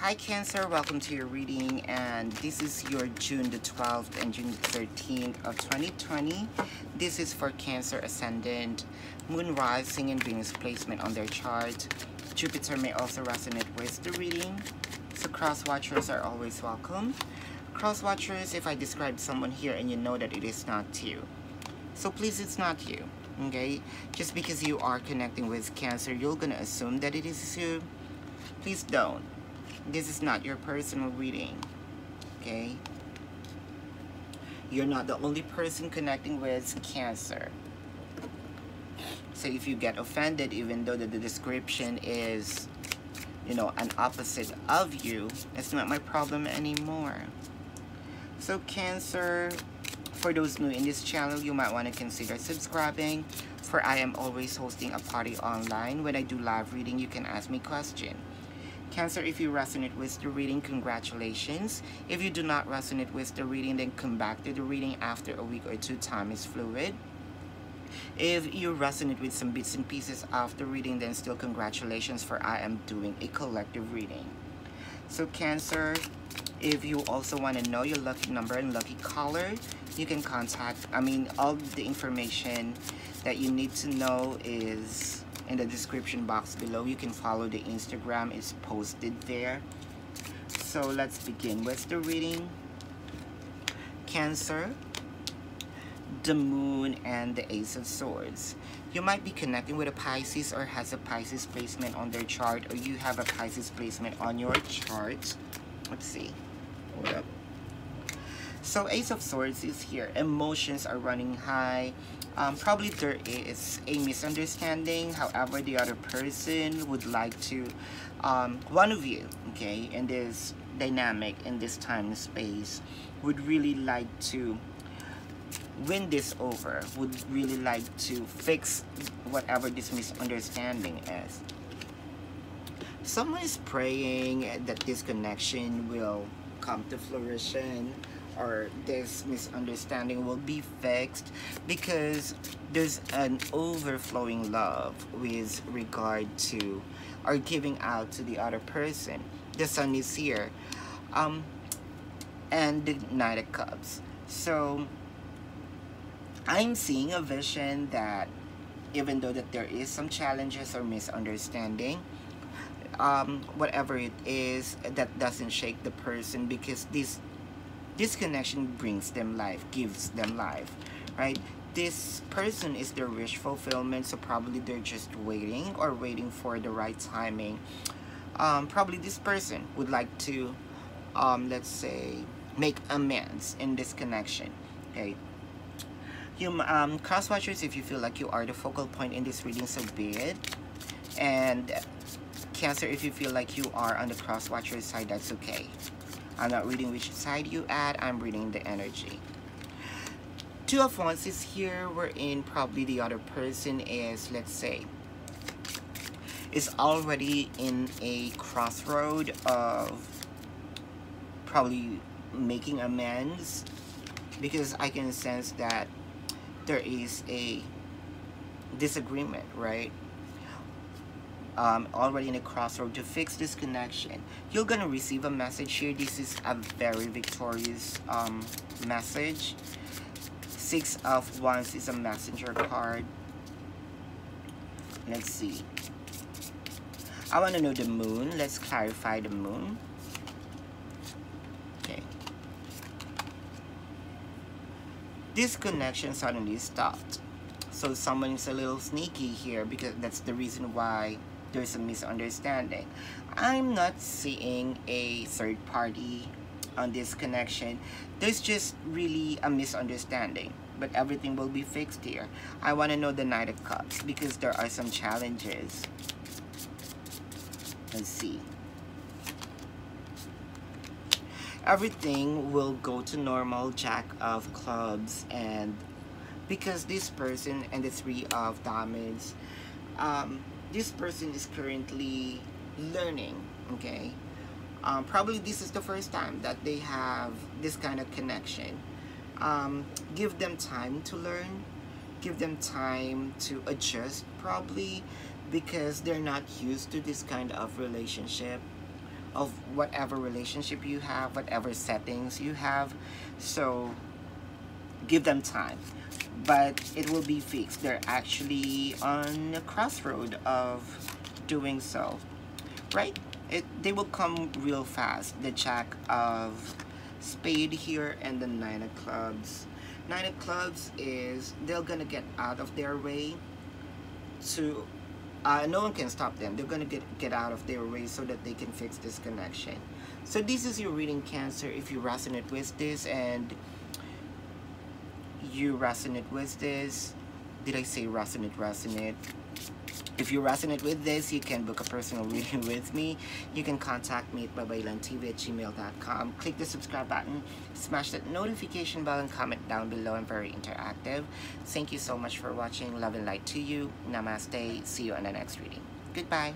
Hi Cancer, welcome to your reading and this is your June the 12th and June the 13th of 2020. This is for Cancer Ascendant, Moon Rising and Venus placement on their chart. Jupiter may also resonate with the reading, so cross watchers are always welcome. Cross watchers, if I describe someone here and you know that it is not you. So please, it's not you, okay? Just because you are connecting with Cancer, you're gonna assume that it is you. Please don't this is not your personal reading okay? You're not the only person connecting with cancer. So if you get offended even though the, description is you know an opposite of you it's not my problem anymore. So cancer for those new in this channel you might want to consider subscribing for I am always hosting a party online. When I do live reading you can ask me question Cancer, if you resonate with the reading, congratulations. If you do not resonate with the reading, then come back to the reading after a week or two. Time is fluid. If you resonate with some bits and pieces the reading, then still congratulations for I am doing a collective reading. So Cancer, if you also want to know your lucky number and lucky color, you can contact, I mean, all the information that you need to know is in the description box below. You can follow the instagram it's posted there. So let's begin with the reading. Cancer the moon and the ace of swords. You might be connecting with a pisces or has a pisces placement on their chart or you have a pisces placement on your chart. Let's see. Hold up so ace of swords is here. Emotions are running high. Um, probably there is a misunderstanding. However the other person would like to um, one of you okay in this dynamic in this time and space would really like to win this over would really like to fix whatever this misunderstanding is. Someone is praying that this connection will come to fruition or this misunderstanding will be fixed because there's an overflowing love with regard to or giving out to the other person. The sun is here um and the knight of cups. So i'm seeing a vision that even though that there is some challenges or misunderstanding um, whatever it is that doesn't shake the person because this this connection brings them life gives them life right? This person is their wish fulfillment so probably they're just waiting or waiting for the right timing. Um, probably this person would like to um, let's say make amends in this connection okay? You um, cross watchers if you feel like you are the focal point in this reading so be it. And cancer if you feel like you are on the cross watcher side that's okay I'm not reading which side you at, I'm reading the energy. Two of Wands is here, wherein probably the other person is, let's say, is already in a crossroad of probably making amends because I can sense that there is a disagreement, right? Um, already in a crossroad to fix this connection. You're gonna receive a message here. This is a very victorious um, message. Six of Wands is a messenger card. Let's see. I want to know the moon. Let's clarify the moon. Okay. This connection suddenly stopped. So someone is a little sneaky here because that's the reason why there's a misunderstanding. I'm not seeing a third party on this connection. There's just really a misunderstanding. But everything will be fixed here. I want to know the Knight of Cups because there are some challenges. Let's see. Everything will go to normal Jack of Clubs and because this person and the Three of Diamonds um, this person is currently learning okay um, probably this is the first time that they have this kind of connection um, give them time to learn give them time to adjust probably because they're not used to this kind of relationship of whatever relationship you have, whatever settings you have. So give them time. But it will be fixed. They're actually on a crossroad of doing so. Right? It they will come real fast. The jack of spade here and the nine of clubs. Nine of clubs is they're gonna get out of their way to uh, no one can stop them. They're gonna get get out of their way so that they can fix this connection. So this is your reading Cancer. If you resonate with this and you resonate with this, did I say resonate? Resonate. If you resonate with this, you can book a personal reading with me. You can contact me at babaylantv at gmail.com. Click the subscribe button, smash that notification bell, and comment down below. I'm very interactive. Thank you so much for watching. Love and light to you. Namaste. See you on the next reading. Goodbye.